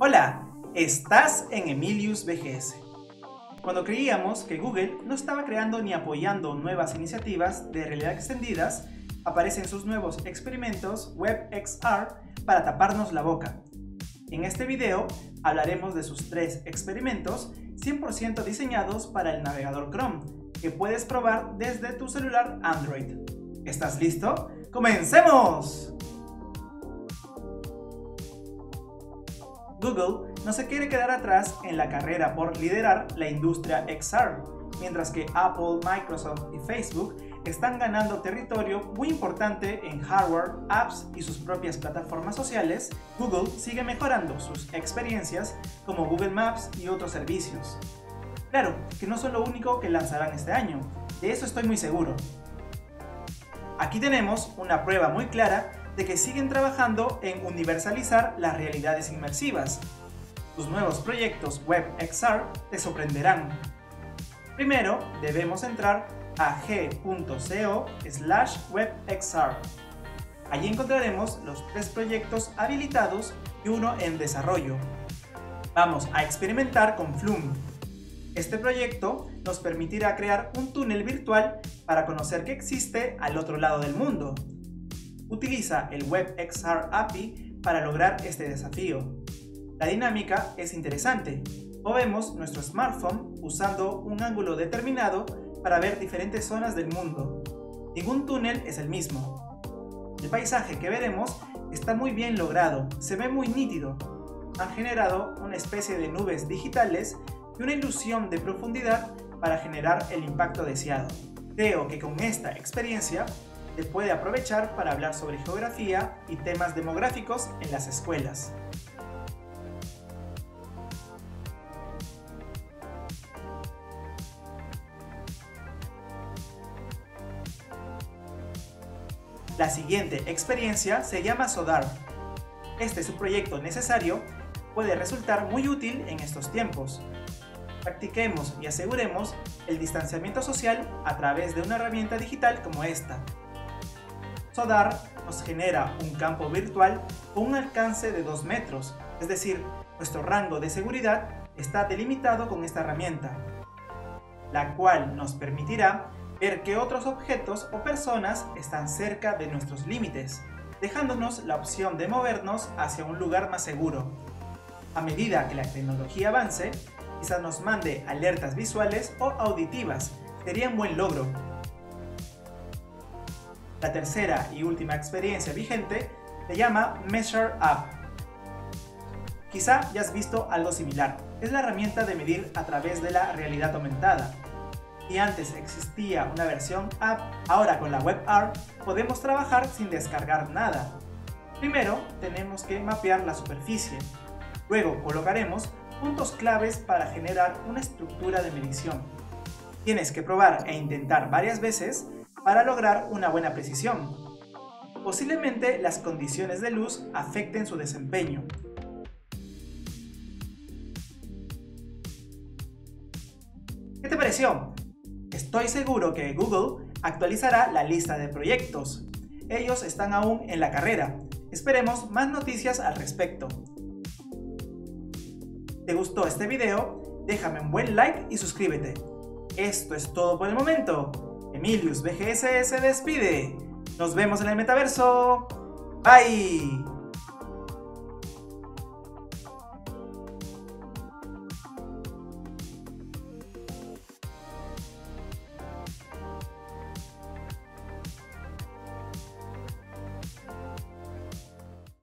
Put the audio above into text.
Hola, estás en Emilius BGS. Cuando creíamos que Google no estaba creando ni apoyando nuevas iniciativas de realidad extendidas, aparecen sus nuevos experimentos WebXR para taparnos la boca. En este video hablaremos de sus tres experimentos 100% diseñados para el navegador Chrome, que puedes probar desde tu celular Android. ¿Estás listo? ¡Comencemos! Google no se quiere quedar atrás en la carrera por liderar la industria XR, mientras que Apple, Microsoft y Facebook están ganando territorio muy importante en hardware, apps y sus propias plataformas sociales, Google sigue mejorando sus experiencias como Google Maps y otros servicios. Claro, que no son lo único que lanzarán este año, de eso estoy muy seguro. Aquí tenemos una prueba muy clara de que siguen trabajando en universalizar las realidades inmersivas. Sus nuevos proyectos WebXR te sorprenderán. Primero, debemos entrar a g.co slash webxr. Allí encontraremos los tres proyectos habilitados y uno en desarrollo. Vamos a experimentar con Flume. Este proyecto nos permitirá crear un túnel virtual para conocer qué existe al otro lado del mundo utiliza el WebXR API para lograr este desafío. La dinámica es interesante. Movemos nuestro smartphone usando un ángulo determinado para ver diferentes zonas del mundo. Ningún túnel es el mismo. El paisaje que veremos está muy bien logrado, se ve muy nítido. Han generado una especie de nubes digitales y una ilusión de profundidad para generar el impacto deseado. Creo que con esta experiencia se puede aprovechar para hablar sobre geografía y temas demográficos en las escuelas. La siguiente experiencia se llama SODAR. Este es un proyecto necesario, puede resultar muy útil en estos tiempos. Practiquemos y aseguremos el distanciamiento social a través de una herramienta digital como esta. SODAR nos genera un campo virtual con un alcance de 2 metros, es decir, nuestro rango de seguridad está delimitado con esta herramienta, la cual nos permitirá ver que otros objetos o personas están cerca de nuestros límites, dejándonos la opción de movernos hacia un lugar más seguro. A medida que la tecnología avance, quizás nos mande alertas visuales o auditivas, sería un buen logro, la tercera y última experiencia vigente se llama Measure Up. Quizá ya has visto algo similar. Es la herramienta de medir a través de la realidad aumentada. Y antes existía una versión app, ahora con la WebArt podemos trabajar sin descargar nada. Primero tenemos que mapear la superficie. Luego colocaremos puntos claves para generar una estructura de medición. Tienes que probar e intentar varias veces para lograr una buena precisión. Posiblemente las condiciones de luz afecten su desempeño. ¿Qué te pareció? Estoy seguro que Google actualizará la lista de proyectos. Ellos están aún en la carrera. Esperemos más noticias al respecto. ¿Te gustó este video? Déjame un buen like y suscríbete. Esto es todo por el momento. Emilius BGS se despide. Nos vemos en el metaverso. Bye.